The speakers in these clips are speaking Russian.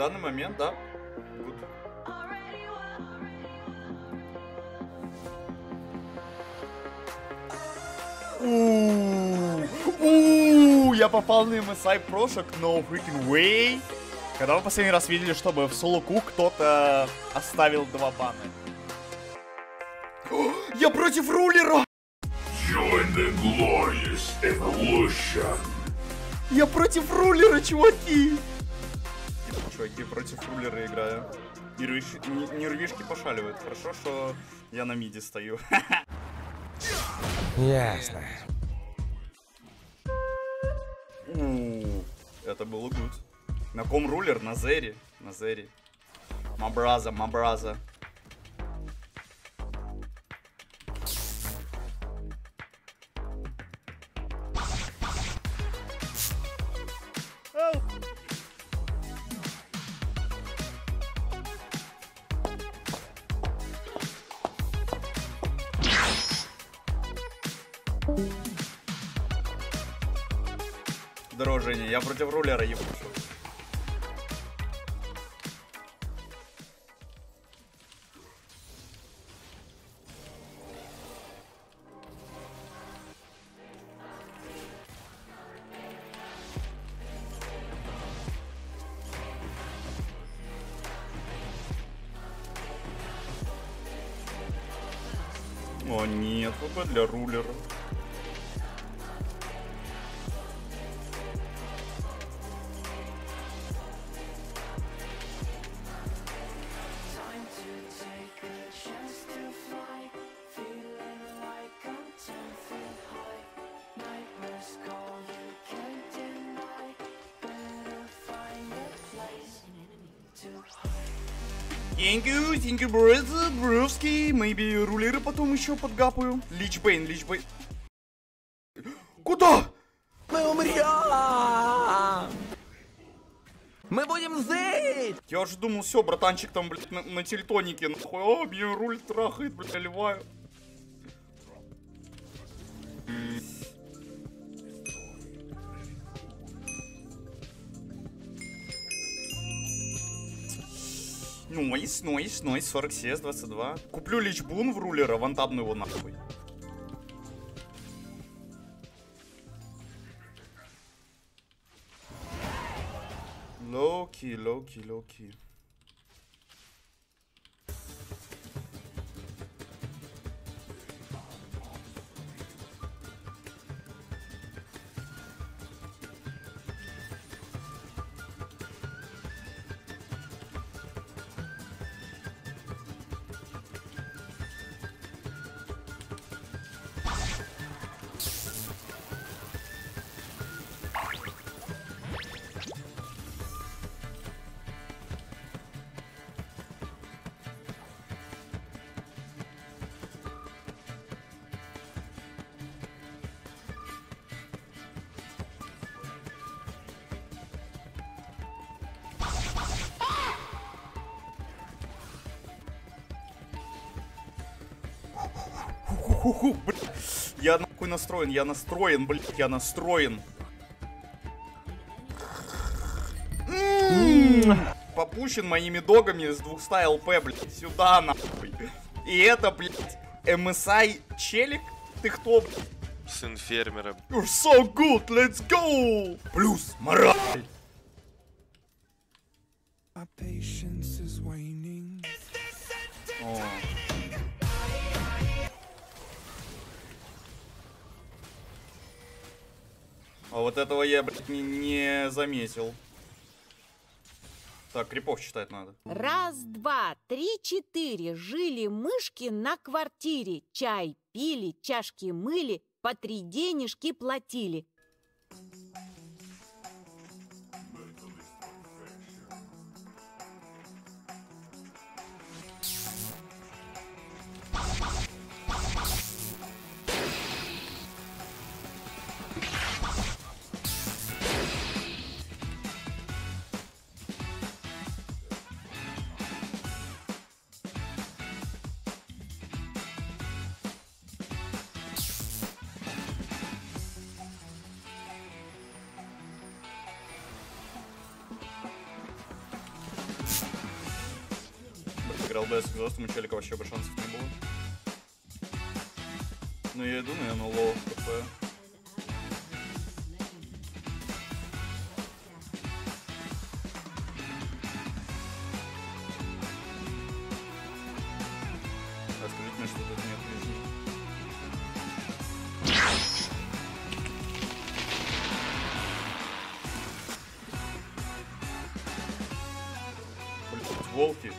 данный момент, да. Good. У, я попал на MSI прошек, no freaking way. Когда вы последний раз видели, чтобы в соло-ку кто-то оставил два бана? Я против рулера! Join the glorious evolution. Я против рулера, чуваки! Чуваки, против рулера играю. Нервиш- Нервишки пошаливают. Хорошо, что я на миде стою. Ясно. У, Это было good. На ком рулер? На Зере. На Зере. Мабраза, мабраза. Здорово, Женя. Я против рулера ебушу. О нет, ВП для рулера. Thank you, thank you, brother. Maybe рулеры потом еще подгапаю. Лич Бейн, Лич Бейн. Куда? Мы умрем! Мы будем зыть! Я уже думал, все, братанчик там, блядь, на, на тельтонике, нахуй. О, меня руль трахает, блядь, оливаю. Нойс, нойс, нойс, 40 CS, 22. Куплю личбун в рулера, вантабну его нахуй. Локи, локи, локи. Ху-ху, блядь. Я нахуй настроен, я настроен, блядь, я настроен. М, Попущен моими догами с 200 ЛП, блядь, сюда нахуй. И это, блядь, MSI челик? Ты кто, блядь? Сын фермера. You're so good, let's go! Плюс мораль. О. А вот этого я, блядь, не, не заметил. Так, крипов читать надо. Раз, два, три, четыре. Жили мышки на квартире. Чай пили, чашки мыли, по три денежки платили. Играл бы я с exhaust ом, у челика вообще бы шансов не было. Ну я иду, наверное, low HP. А скажите мне, что тут нет волки.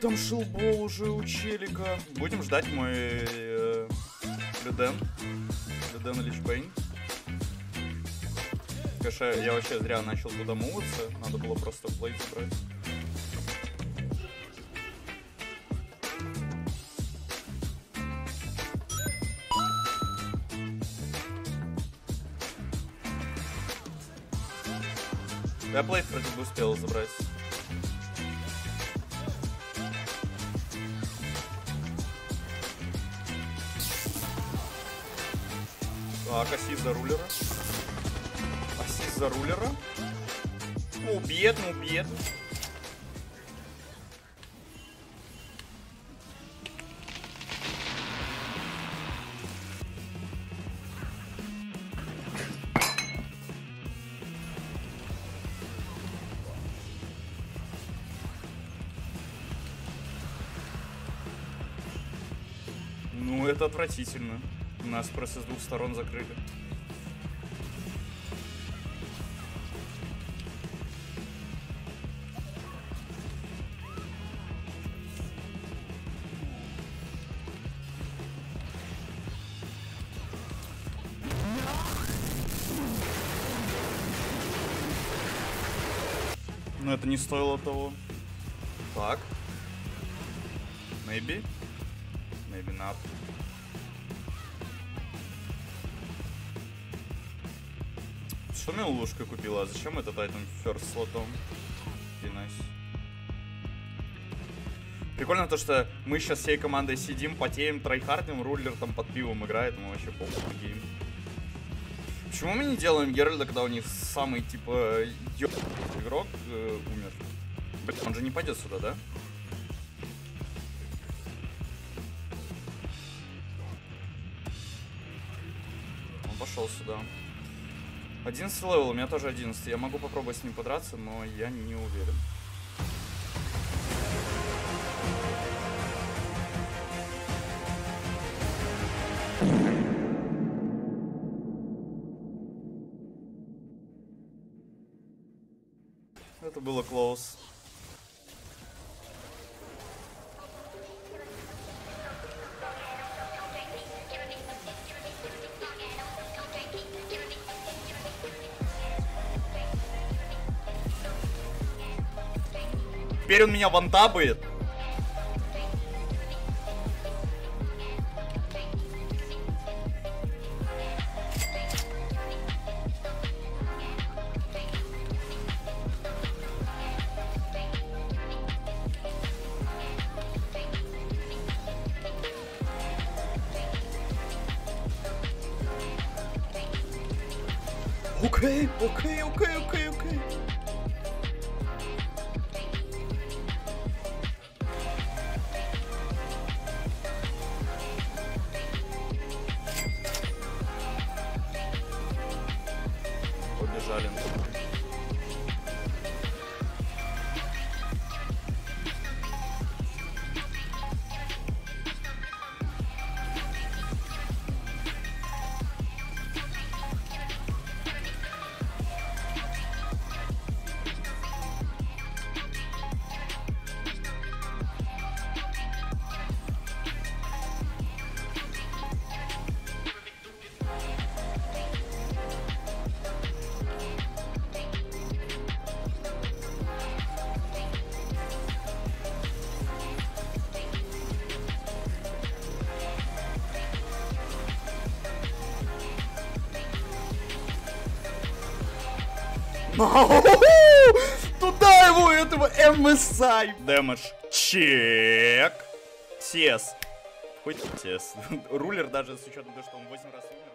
Там шилбол уже у челика. Будем ждать мой э, Люден. Люден или Чпейн. Конечно, я вообще зря начал туда муваться. Надо было просто плей забрать. Я плейт вроде бы успел забрать. Так, ассист за рулера. Ассист за рулера. Ну, убьет, ну, убьет. Ну, это отвратительно. Нас просто с двух сторон закрыли. Но это не стоило того. Так. Maybe. Maybe not. Мне лужка купила? А зачем этот item first slot ом? Прикольно то, что мы сейчас всей командой сидим, потеем, tryhard им, Ruler там под пивом играет, мы вообще полный game. Почему мы не делаем Геральда, когда у них самый, типа, ё... игрок э, умер? Блин, он же не пойдет сюда, да? Он пошел сюда. 11 level, у меня тоже 11. Я могу попробовать с ним подраться, но я не уверен. Это было close. Теперь он меня вантабает. Окей, окей, окей, окей, окей. Туда его, этого MSI. Дэмэдж. Чек. Тес. Хоть тес. Рулер даже с учетом того, что он 8 раз умер.